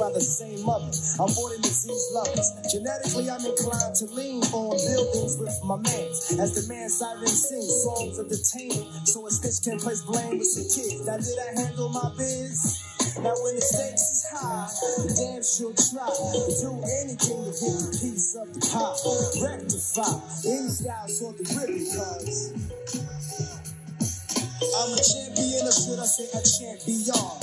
by the same mother. I'm born in disease lovers. Genetically, I'm inclined to lean on buildings with my mans. As the man siren sings songs of detainment, so a stitch can place blame with some kids. Now, did I handle my biz? Now, when the stakes is high, damn sure try to do anything to get a piece of the pie. Rectify any styles on the ribbon, cause I'm a champion, or should I say a champion?